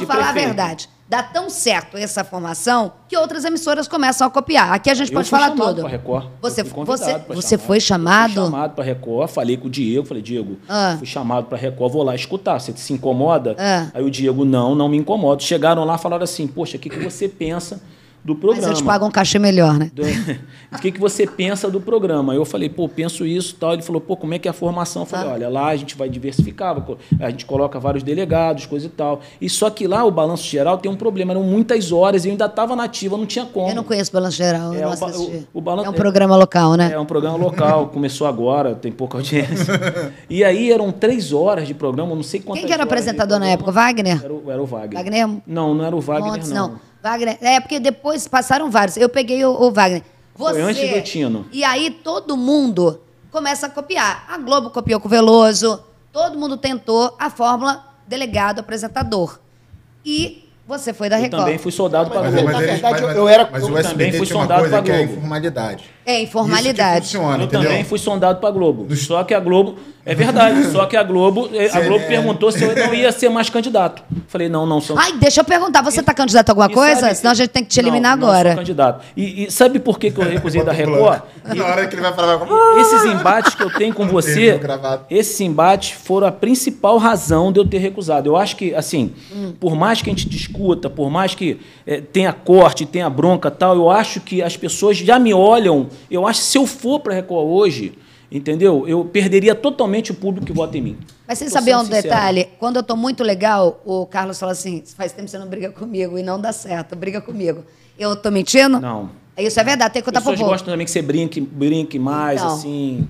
de falar prefeito. a verdade. Dá tão certo essa formação que outras emissoras começam a copiar. Aqui a gente Eu pode falar tudo. Record. Você, Eu você, você foi Eu chamado? Fui chamado para Record, falei com o Diego, falei, Diego, Ah. fui chamado para Record, vou lá escutar, você se incomoda? Ah. Aí o Diego, não, não me incomodo. Chegaram lá e falaram assim, poxa, o que, que você pensa do Mas programa? eles pagam um cachê melhor, né? Do- O que, que você pensa do programa? Eu falei, pô, penso isso e tal. Ele falou, pô, como é que é a formação? Eu falei, Ah. olha, lá a gente vai diversificar, a gente coloca vários delegados, coisa e tal. E só que lá o balanço geral tem um problema, eram muitas horas e eu ainda estava nativa, não tinha como. Eu não conheço Balanço Geral, eu É, o ba- o- o balan- É um programa local, né? É um programa local, começou agora, tem pouca audiência. E aí eram três horas de programa, não sei quantas Quem que era o apresentador na época? Wagner? Era o, era o Wagner. Wagner Não, não era o Wagner, Montes, não. não. Wagner. É, porque depois passaram vários. Eu peguei o, o Wagner. Você, Foi antes do Tino. E aí todo mundo começa a copiar. A Globo copiou com o Veloso. Todo mundo tentou a fórmula delegado apresentador. E você foi da Eu Record. também fui soldado para Mas, Globo. mas Na eles- verdade, mas- eu era- Mas eu o também SBT fui tinha uma soldado coisa pra que é a informalidade. É, Isso informalidade. que funciona, Eu entendeu? também fui sondado para Globo. Só que a Globo. É verdade, só que a Globo. eh, A Globo CNN. perguntou se eu não ia ser mais candidato. Falei, não, não sou. Ai, deixa eu perguntar. Você está candidato a alguma E coisa? sabe- Senão a gente tem que te Não, eliminar não agora. sou candidato. E, e sabe por que, que eu recusei da Record? plano. Na hora que ele vai falar, vai... Esses embates que eu tenho com você, esses embates foram a principal razão de eu ter recusado. Eu acho que, assim, Hum. por mais que a gente discuta, por mais que eh, tenha corte, tenha bronca e tal, eu acho que as pessoas já me olham. Eu acho que se eu for para Record hoje, entendeu? Eu perderia totalmente o público que vota em mim. Mas você sabia um sincero. detalhe? Quando eu tô muito legal, o Carlos fala assim: faz tempo que você não briga comigo e não dá certo, briga comigo. Eu tô mentindo? Não. Isso é verdade, tem que As contar pro pessoas povo. gostam também que você brinque, brinque mais, Então. assim.